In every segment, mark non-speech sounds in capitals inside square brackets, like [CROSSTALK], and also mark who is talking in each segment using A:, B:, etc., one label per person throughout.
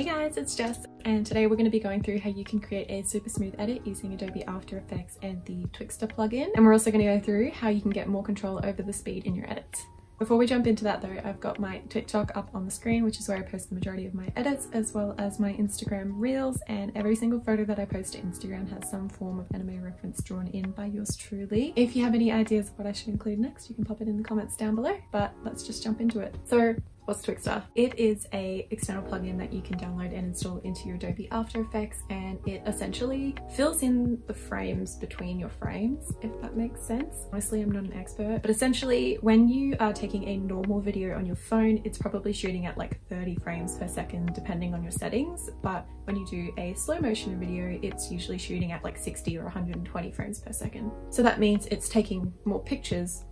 A: Hey guys, it's Jess and today we're going to be going through how you can create a super smooth edit using Adobe After Effects and the Twixtor plugin and we're also going to go through how you can get more control over the speed in your edits. Before we jump into that though, I've got my TikTok up on the screen, which is where I post the majority of my edits, as well as my Instagram reels, and every single photo that I post to Instagram has some form of anime reference drawn in by yours truly. If you have any ideas of what I should include next, you can pop it in the comments down below, but let's just jump into it. So What's Twixtor? It is a external plugin that you can download and install into your Adobe After Effects and it essentially fills in the frames between your frames, if that makes sense. Honestly, I'm not an expert, but essentially when you are taking a normal video on your phone, it's probably shooting at like 30 frames per second depending on your settings. But when you do a slow motion video, it's usually shooting at like 60 or 120 frames per second. So that means it's taking more pictures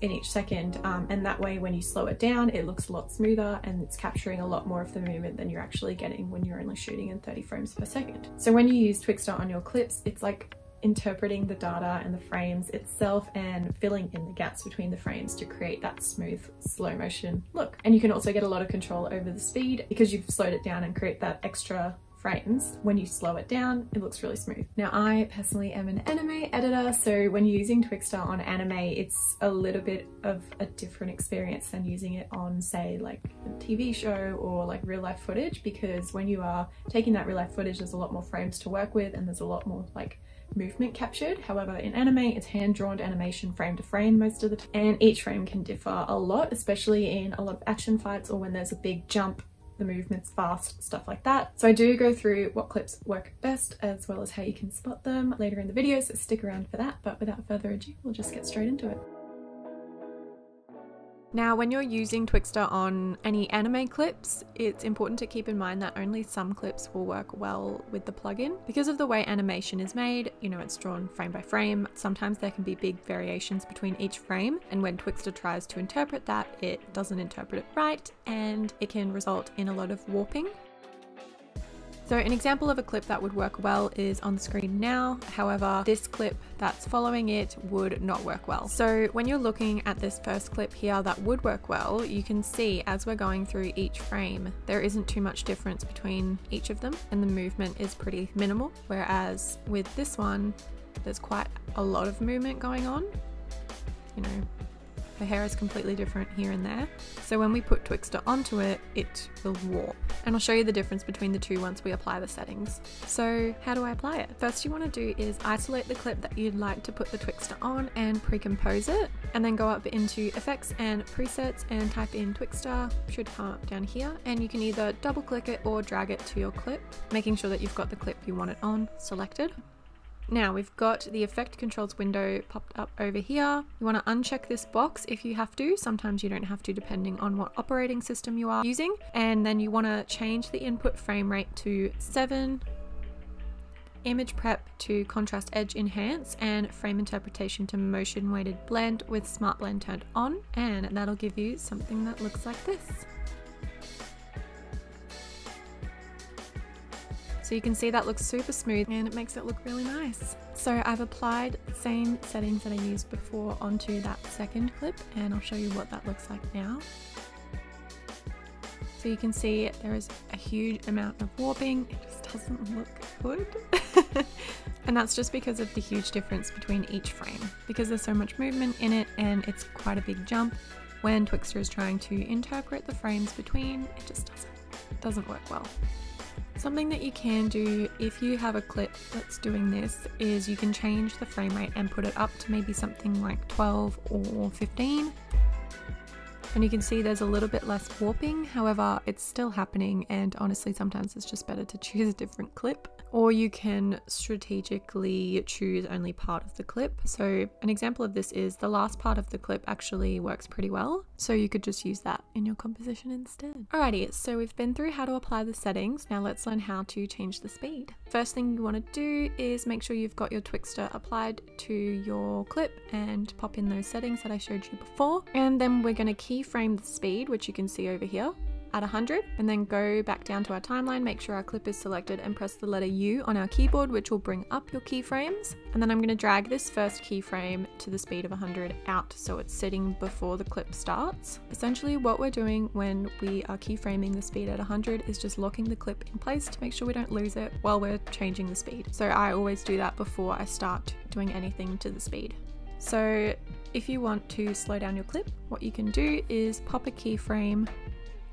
A: in each second um, and that way when you slow it down it looks a lot smoother and it's capturing a lot more of the movement than you're actually getting when you're only shooting in 30 frames per second. So when you use Twixtor on your clips it's like interpreting the data and the frames itself and filling in the gaps between the frames to create that smooth slow motion look. And you can also get a lot of control over the speed because you've slowed it down and create that extra frames. When you slow it down, it looks really smooth. Now I personally am an anime editor, so when you're using Twixtor on anime, it's a little bit of a different experience than using it on say like a TV show or like real life footage because when you are taking that real life footage, there's a lot more frames to work with and there's a lot more like movement captured. However, in anime, it's hand-drawn animation frame to frame most of the time, and each frame can differ a lot, especially in a lot of action fights or when there's a big jump the movement's fast, stuff like that. So I do go through what clips work best as well as how you can spot them later in the video, so stick around for that. But without further ado, we'll just get straight into it. Now, when you're using Twixtor on any anime clips, it's important to keep in mind that only some clips will work well with the plugin. Because of the way animation is made, you know, it's drawn frame by frame, sometimes there can be big variations between each frame, and when Twixtor tries to interpret that, it doesn't interpret it right, and it can result in a lot of warping. So an example of a clip that would work well is on the screen now. However, this clip that's following it would not work well. So when you're looking at this first clip here that would work well, you can see as we're going through each frame, there isn't too much difference between each of them and the movement is pretty minimal. Whereas with this one, there's quite a lot of movement going on. You know, the hair is completely different here and there. So when we put Twixtor onto it, it will warp. And I'll show you the difference between the two once we apply the settings. So how do I apply it? First you want to do is isolate the clip that you'd like to put the Twixtor on and pre-compose it. And then go up into effects and presets and type in Twixtor, should come up down here. And you can either double click it or drag it to your clip, making sure that you've got the clip you want it on selected. Now we've got the effect controls window popped up over here. You want to uncheck this box if you have to. Sometimes you don't have to depending on what operating system you are using. And then you want to change the input frame rate to 7, image prep to contrast edge enhance and frame interpretation to motion weighted blend with smart blend turned on and that'll give you something that looks like this. So you can see that looks super smooth and it makes it look really nice. So I've applied the same settings that I used before onto that second clip and I'll show you what that looks like now. So you can see there is a huge amount of warping. It just doesn't look good. [LAUGHS] and that's just because of the huge difference between each frame. Because there's so much movement in it and it's quite a big jump. When Twixtor is trying to interpret the frames between, it just doesn't, doesn't work well. Something that you can do if you have a clip that's doing this is you can change the frame rate and put it up to maybe something like 12 or 15 and you can see there's a little bit less warping however it's still happening and honestly sometimes it's just better to [LAUGHS] choose a different clip or you can strategically choose only part of the clip. So an example of this is the last part of the clip actually works pretty well, so you could just use that in your composition instead. Alrighty, so we've been through how to apply the settings, now let's learn how to change the speed. First thing you want to do is make sure you've got your Twixtor applied to your clip and pop in those settings that I showed you before, and then we're going to keyframe the speed, which you can see over here at 100 and then go back down to our timeline, make sure our clip is selected and press the letter U on our keyboard, which will bring up your keyframes. And then I'm gonna drag this first keyframe to the speed of 100 out so it's sitting before the clip starts. Essentially what we're doing when we are keyframing the speed at 100 is just locking the clip in place to make sure we don't lose it while we're changing the speed. So I always do that before I start doing anything to the speed. So if you want to slow down your clip, what you can do is pop a keyframe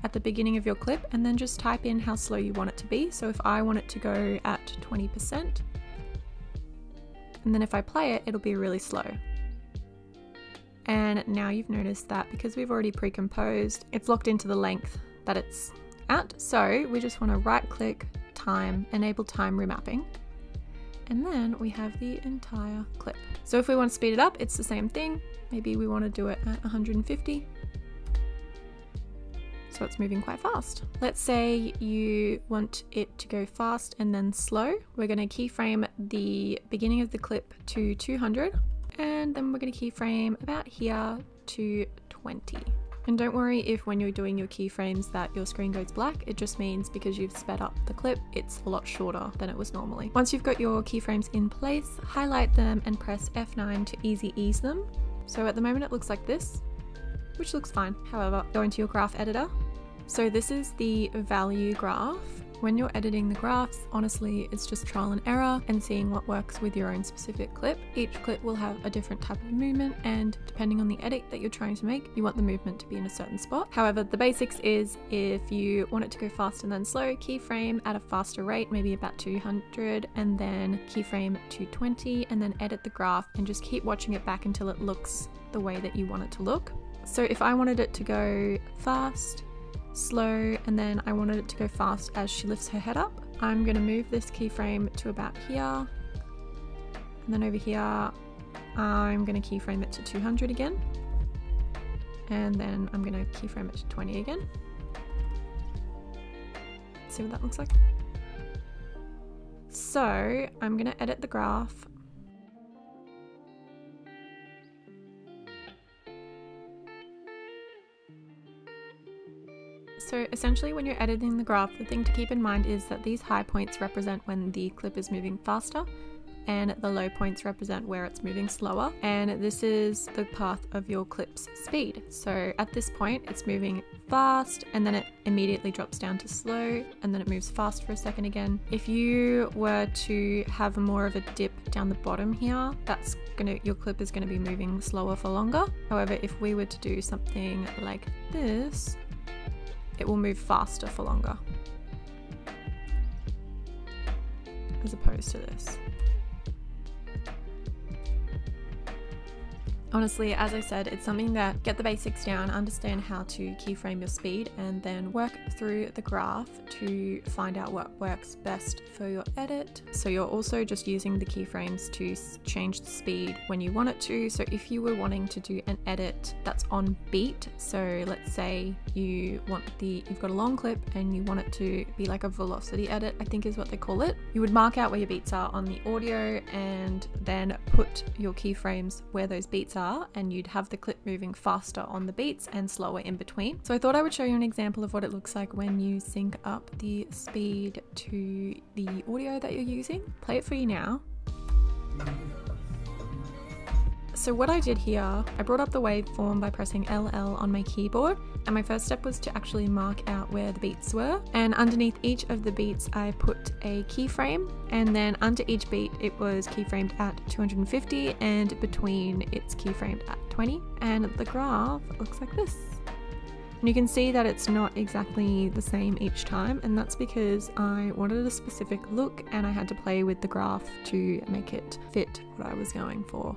A: at the beginning of your clip and then just type in how slow you want it to be. So if I want it to go at 20%, and then if I play it, it'll be really slow. And now you've noticed that because we've already pre-composed, it's locked into the length that it's at. So we just want to right click, time, enable time remapping and then we have the entire clip. So if we want to speed it up, it's the same thing. Maybe we want to do it at 150. So it's moving quite fast. Let's say you want it to go fast and then slow. We're going to keyframe the beginning of the clip to 200 and then we're going to keyframe about here to 20. And don't worry if when you're doing your keyframes that your screen goes black, it just means because you've sped up the clip, it's a lot shorter than it was normally. Once you've got your keyframes in place, highlight them and press F9 to easy ease them. So at the moment it looks like this, which looks fine. However, go into your graph editor. So this is the value graph when you're editing the graphs, honestly, it's just trial and error and seeing what works with your own specific clip. Each clip will have a different type of movement and depending on the edit that you're trying to make, you want the movement to be in a certain spot. However, the basics is if you want it to go fast and then slow, keyframe at a faster rate, maybe about 200 and then keyframe 220, and then edit the graph and just keep watching it back until it looks the way that you want it to look. So if I wanted it to go fast, slow, and then I wanted it to go fast as she lifts her head up. I'm going to move this keyframe to about here. And then over here, I'm going to keyframe it to 200 again. And then I'm going to keyframe it to 20 again. See what that looks like? So I'm going to edit the graph So essentially when you're editing the graph, the thing to keep in mind is that these high points represent when the clip is moving faster and the low points represent where it's moving slower and this is the path of your clip's speed. So at this point it's moving fast and then it immediately drops down to slow and then it moves fast for a second again. If you were to have more of a dip down the bottom here, that's gonna your clip is gonna be moving slower for longer. However, if we were to do something like this, it will move faster for longer as opposed to this. Honestly, as I said, it's something that get the basics down, understand how to keyframe your speed, and then work through the graph to find out what works best for your edit. So you're also just using the keyframes to change the speed when you want it to. So if you were wanting to do an edit that's on beat, so let's say you want the, you've got a long clip and you want it to be like a velocity edit, I think is what they call it. You would mark out where your beats are on the audio and then put your keyframes where those beats are and you'd have the clip moving faster on the beats and slower in between. So I thought I would show you an example of what it looks like when you sync up the speed to the audio that you're using. Play it for you now. Mm-hmm. So what I did here, I brought up the waveform by pressing LL on my keyboard and my first step was to actually mark out where the beats were and underneath each of the beats I put a keyframe and then under each beat it was keyframed at 250 and between it's keyframed at 20 and the graph looks like this. And you can see that it's not exactly the same each time and that's because I wanted a specific look and I had to play with the graph to make it fit what I was going for.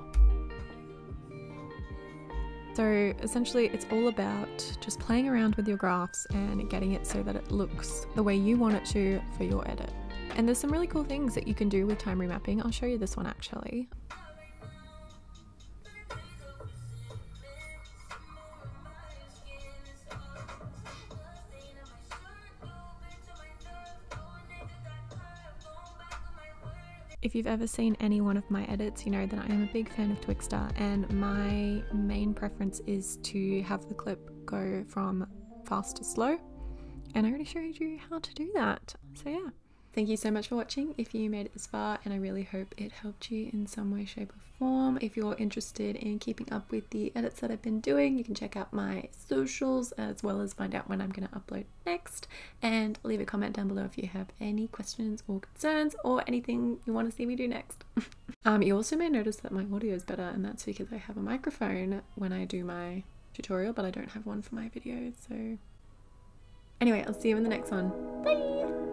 A: So essentially it's all about just playing around with your graphs and getting it so that it looks the way you want it to for your edit. And there's some really cool things that you can do with time remapping. I'll show you this one actually. If you've ever seen any one of my edits, you know that I am a big fan of Twixtor and my main preference is to have the clip go from fast to slow. and I already showed you how to do that. So yeah. Thank you so much for watching. If you made it this far and I really hope it helped you in some way, shape or form. If you're interested in keeping up with the edits that I've been doing, you can check out my socials as well as find out when I'm going to upload next. And leave a comment down below if you have any questions or concerns or anything you want to see me do next. [LAUGHS] um, you also may notice that my audio is better and that's because I have a microphone when I do my tutorial but I don't have one for my videos so. Anyway I'll see you in the next one. Bye